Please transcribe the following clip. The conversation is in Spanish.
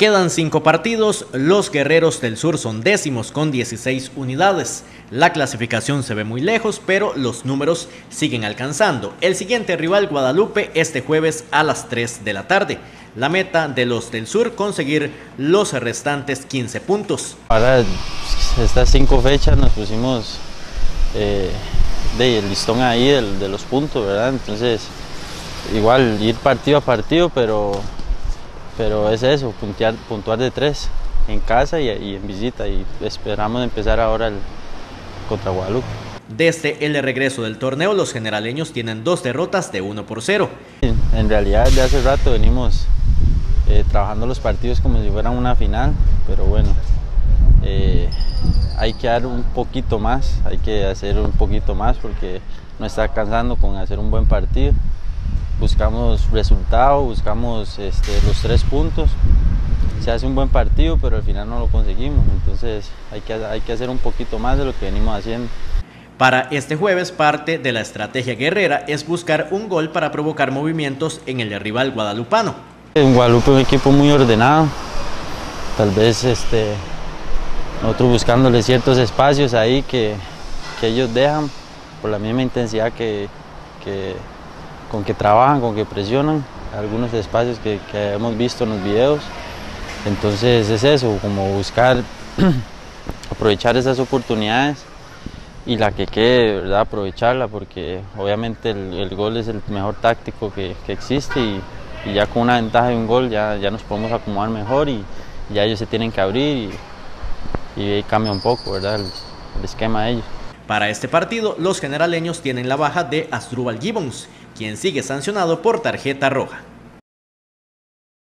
Quedan cinco partidos, los Guerreros del Sur son décimos con 16 unidades. La clasificación se ve muy lejos, pero los números siguen alcanzando. El siguiente rival Guadalupe este jueves a las 3 de la tarde. La meta de los del sur conseguir los restantes 15 puntos. Ahora estas cinco fechas nos pusimos eh, de el listón ahí de los puntos, ¿verdad? Entonces igual ir partido a partido, pero pero es eso, puntuar, puntuar de tres en casa y, en visita y esperamos empezar ahora el, contra Guadalupe. Desde el regreso del torneo, los generaleños tienen dos derrotas de 1 por 0. En realidad, de hace rato venimos eh, trabajando los partidos como si fueran una final, pero bueno, eh, hay que dar un poquito más, hay que hacer un poquito más porque no está cansando con hacer un buen partido buscamos resultado, buscamos este, los tres puntos. Se hace un buen partido, pero al final no lo conseguimos. Entonces hay que, hay que hacer un poquito más de lo que venimos haciendo. Para este jueves, parte de la estrategia guerrera es buscar un gol para provocar movimientos en el rival guadalupano. En Guadalupe es un equipo muy ordenado. Tal vez este, nosotros buscándole ciertos espacios ahí que, que ellos dejan por la misma intensidad que, que con que trabajan, con que presionan, algunos espacios que, hemos visto en los videos. Entonces es eso, como buscar aprovechar esas oportunidades y la que quede, ¿verdad? aprovecharla, porque obviamente el, gol es el mejor táctico que, existe y, ya con una ventaja de un gol ya, ya nos podemos acomodar mejor y ya ellos se tienen que abrir y, y cambia un poco ¿verdad? El, el esquema de ellos. Para este partido, los generaleños tienen la baja de Astrubal Gibbons, quien sigue sancionado por tarjeta roja.